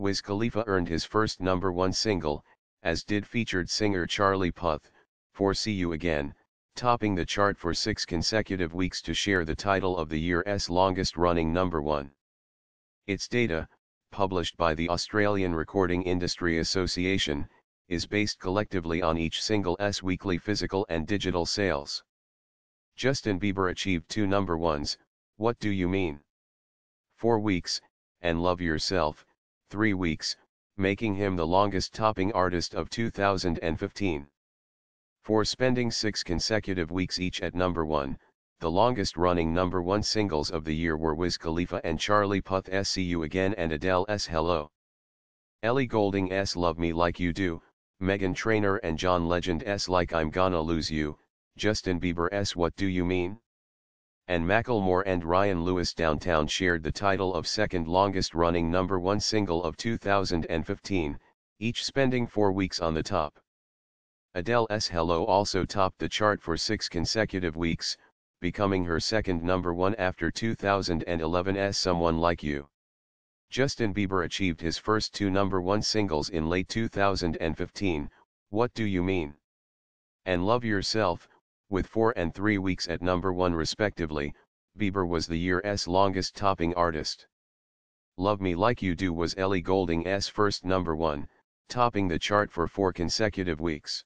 Wiz Khalifa earned his first number one single, as did featured singer Charlie Puth, for See You Again, topping the chart for six consecutive weeks to share the title of the year's longest-running number one. Its data, published by the Australian Recording Industry Association, is based collectively on each single's weekly physical and digital sales. Justin Bieber achieved two number ones, What Do You Mean? Four weeks, and Love Yourself, three weeks, making him the longest topping artist of 2015. For spending six consecutive weeks each at number one, the longest running number one singles of the year were Wiz Khalifa and Charlie Puth's See You Again and Adele's Hello. Ellie Goulding's Love Me Like You Do, Meghan Trainor and John Legend's Like I'm Gonna Lose You, Justin Bieber's What Do You Mean? And Macklemore and Ryan Lewis Downtown shared the title of second longest running number one single of 2015, each spending four weeks on the top. Adele's Hello also topped the chart for six consecutive weeks, becoming her second number one after 2011's Someone Like You. Justin Bieber achieved his first two number one singles in late 2015, What Do You Mean? and Love Yourself, with four and three weeks at number one respectively, Bieber was the year's longest topping artist. Love Me Like You Do was Ellie Goulding's first number one, topping the chart for four consecutive weeks.